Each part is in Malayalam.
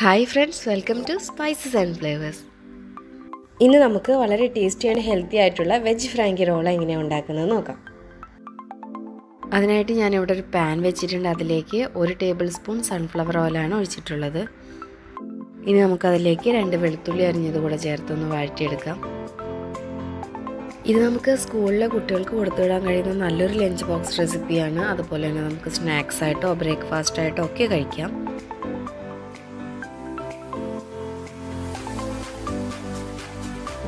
Hi friends welcome to spices and flavours ഇന്ന് നമുക്ക് വളരെ ടേസ്റ്റി ആൻഡ് ഹെൽത്തി ആയിട്ടുള്ള വെജ് ഫ്രാങ്കി റോൾ എങ്ങനെയാണ് ഉണ്ടാക്കുന്നത് നോക്കാം. അതിനായിട്ട് ഞാനിവിടെ ഒരു പാൻ വെച്ചിട്ടുണ്ട്. അതിലേക്ക് ഒരു ടേബിൾ സ്പൂൺ സൺഫ്ലവർ ഓയിലാണ് ഒഴിച്ചിട്ടുള്ളത്. ഇനി നമുക്കതിലേക്ക് രണ്ട് വെളുത്തുള്ളി അരിഞ്ഞത് കൂടെ ചേർത്തൊന്ന് വഴറ്റിയെടുക്കാം ഇത് നമുക്ക് സ്കൂളിലെ കുട്ടികൾക്ക് കൊടുത്തുവിടാൻ കഴിയുന്ന നല്ലൊരു ലഞ്ച് ബോക്സ് റെസിപ്പിയാണ് അതുപോലെ തന്നെ നമുക്ക് സ്നാക്സ് ആയിട്ടോ ബ്രേക്ക്ഫാസ്റ്റ് ആയിട്ടോ ഒക്കെ കഴിക്കാം.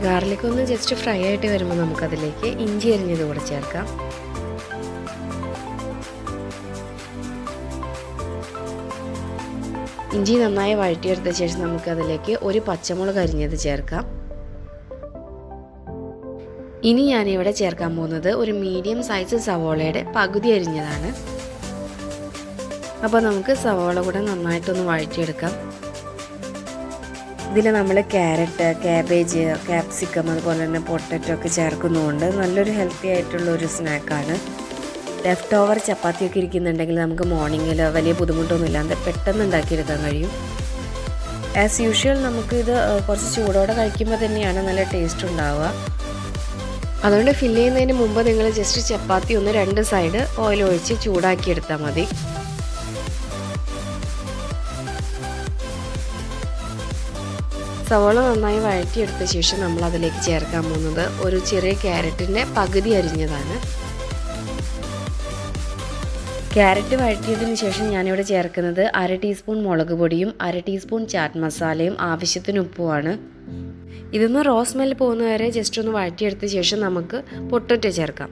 ഗാർലിക് ഒന്ന് ജസ്റ്റ് ഫ്രൈ ആയിട്ട് വരുമ്പോൾ നമുക്കതിലേക്ക് ഇഞ്ചി അരിഞ്ഞത് കൂടെ ചേർക്കാം. ഇഞ്ചി നന്നായി വഴറ്റിയെടുത്ത ശേഷം നമുക്കതിലേക്ക് ഒരു പച്ചമുളക് അരിഞ്ഞത് ചേർക്കാം. ഇനി ഞാനിവിടെ ചേർക്കാൻ പോകുന്നത് ഒരു മീഡിയം സൈസ് സവോളയുടെ പകുതി അരിഞ്ഞതാണ്. അപ്പോൾ നമുക്ക് സവോള കൂടെ നന്നായിട്ടൊന്ന് വഴറ്റിയെടുക്കാം. ഇതിൽ നമ്മൾ ക്യാരറ്റ് ക്യാബേജ് ക്യാപ്സിക്കം അതുപോലെ തന്നെ പൊട്ടറ്റോ ഒക്കെ ചേർക്കുന്നതുകൊണ്ട് നല്ലൊരു ഹെൽത്തി ആയിട്ടുള്ള ഒരു സ്നാക്കാണ്. ലെഫ്റ്റ് ഓവർ ചപ്പാത്തിയൊക്കെ ഇരിക്കുന്നുണ്ടെങ്കിൽ നമുക്ക് മോർണിംഗിൽ വലിയ ബുദ്ധിമുട്ടൊന്നും ഇല്ലാതെ പെട്ടെന്ന് ഉണ്ടാക്കിയെടുക്കാൻ കഴിയും. ആസ് യൂഷ്വൽ നമുക്കിത് കുറച്ച് ചൂടോടെ കഴിക്കുമ്പോൾ തന്നെയാണ് നല്ല ടേസ്റ്റ് ഉണ്ടാവുക. അതുകൊണ്ട് ഫില്ല് ചെയ്യുന്നതിന് മുമ്പ് നിങ്ങൾ ജസ്റ്റ് ചപ്പാത്തി ഒന്ന് രണ്ട് സൈഡ് ഓയിൽ ഒഴിച്ച് ചൂടാക്കി എടുത്താൽ മതി. സവോള നന്നായി വഴറ്റിയെടുത്ത ശേഷം നമ്മൾ അതിലേക്ക് ചേർക്കാൻ പോകുന്നത് ഒരു ചെറിയ ക്യാരറ്റിന്റെ പകുതി അരിഞ്ഞതാണ്. ക്യാരറ്റ് വഴറ്റിയതിന് ശേഷം ഞാനിവിടെ ചേർക്കുന്നത് അര ടീസ്പൂൺ മുളക് പൊടിയും അര ടീസ്പൂൺ ചാറ്റ് മസാലയും ആവശ്യത്തിന് ഉപ്പുമാണ്. ഇതൊന്ന് റോസ് സ്മെൽ പോകുന്നവരെ ജസ്റ്റ് ഒന്ന് വഴറ്റിയെടുത്ത ശേഷം നമുക്ക് പൊട്ടറ്റോ ചേർക്കാം.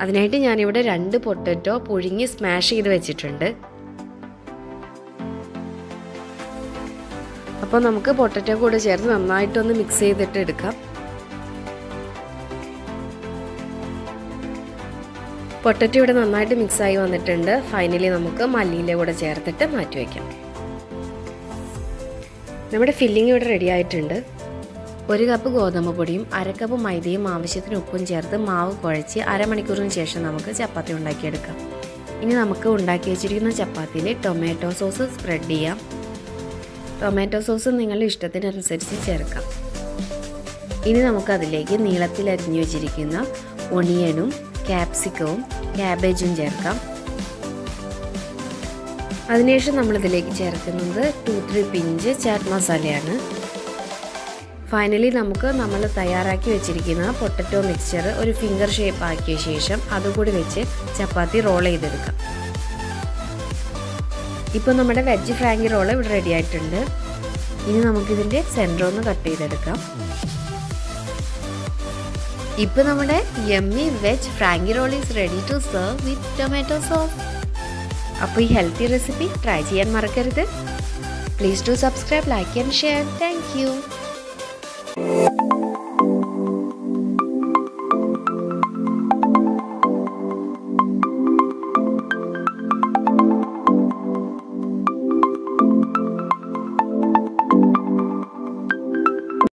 അതിനായിട്ട് ഞാനിവിടെ രണ്ട് പൊട്ടറ്റോ പുഴുങ്ങി സ്മാഷ് ചെയ്ത് വെച്ചിട്ടുണ്ട്. അപ്പോൾ നമുക്ക് പൊട്ടറ്റോ കൂടെ ചേർത്ത് നന്നായിട്ടൊന്ന് മിക്സ് ചെയ്തിട്ട് എടുക്കാം. പൊട്ടറ്റോ ഇവിടെ നന്നായിട്ട് മിക്സായി വന്നിട്ടുണ്ട്. ഫൈനലി നമുക്ക് മല്ലിയിലെ കൂടെ ചേർത്തിട്ട് മാറ്റി വയ്ക്കാം നമ്മുടെ ഫില്ലിംഗ് ഇവിടെ റെഡി ആയിട്ടുണ്ട്. ഒരു കപ്പ് ഗോതമ്പ് പൊടിയും അര കപ്പ് മൈദയും ആവശ്യത്തിന് ഉപ്പും ചേർത്ത് മാവ് കുഴച്ച് അരമണിക്കൂറിന് ശേഷം നമുക്ക് ചപ്പാത്തി ഉണ്ടാക്കിയെടുക്കാം. ഇനി നമുക്ക് ഉണ്ടാക്കി വെച്ചിരിക്കുന്ന ചപ്പാത്തിയിൽ ടൊമാറ്റോ സോസ് സ്പ്രെഡ് ചെയ്യാം. ടൊമാറ്റോ സോസ് നിങ്ങളുടെ ഇഷ്ടത്തിനനുസരിച്ച് ചേർക്കാം. ഇനി നമുക്കതിലേക്ക് നീളത്തിൽ അരിഞ്ഞു വെച്ചിരിക്കുന്ന ഒണിയനും ക്യാപ്സിക്കവും ക്യാബേജും ചേർക്കാം. അതിനുശേഷം നമ്മളിതിലേക്ക് ചേർക്കുന്നത് ടു ത്രീ പിഞ്ച് ചാറ്റ് മസാലയാണ്. ഫൈനലി നമുക്ക് നമ്മൾ തയ്യാറാക്കി വെച്ചിരിക്കുന്ന പൊട്ടറ്റോ മിക്സ്ചർ ഒരു ഫിംഗർ ഷേപ്പ് ആക്കിയ ശേഷം അതുകൂടി വെച്ച് ചപ്പാത്തി റോൾ ചെയ്തെടുക്കാം. ഇപ്പോൾ നമ്മുടെ വെജ് ഫ്രാങ്കി റോൾ ഇവിടെ റെഡി ആയിട്ടുണ്ട്. ഇനി നമുക്കിതിന്റെ സെന്റർ ഒന്ന് കട്ട് ചെയ്തെടുക്കാം. ഇപ്പോൾ നമ്മുടെ yummy veg frankie roll is ready to serve with tomato sauce അപ്പോൾ ഈ ഹെൽത്തി റെസിപ്പി ട്രൈ ചെയ്യാൻ മറക്കരുത്. Please to subscribe like and share thank you